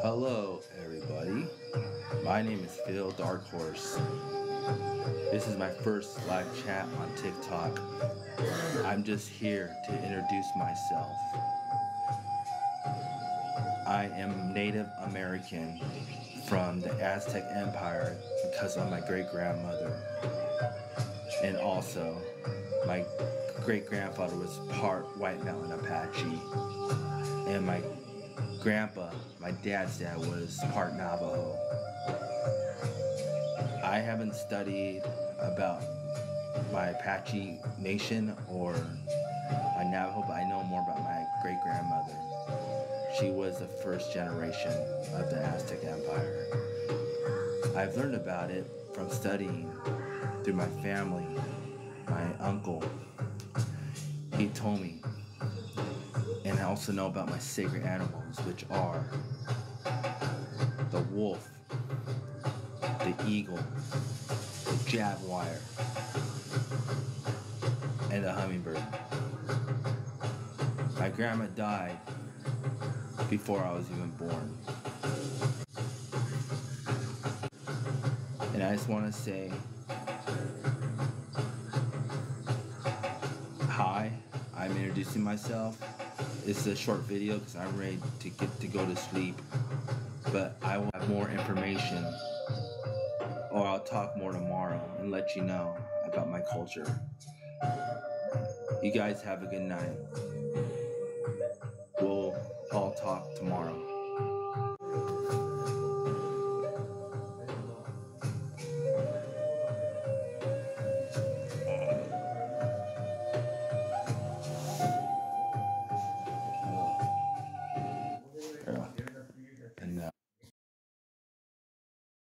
Hello, everybody. My name is Phil Darkhorse. This is my first live chat on TikTok. I'm just here to introduce myself. I am Native American from the Aztec Empire because of my great grandmother. And also, my great grandfather was part White Mountain Apache. And my grandpa, my dad's dad, was part Navajo. I haven't studied about my Apache nation or my Navajo, but I know more about my great grandmother. She was the first generation of the Aztec Empire. I've learned about it from studying through my family, my uncle. He told me also know about my sacred animals, which are the wolf, the eagle, the jaguar, and the hummingbird. My grandma died before I was even born. And I just want to say hi, I'm introducing myself. This is a short video because I'm ready to get to go to sleep. But I will have more information or I'll talk more tomorrow and let you know about my culture. You guys have a good night. We'll all talk tomorrow.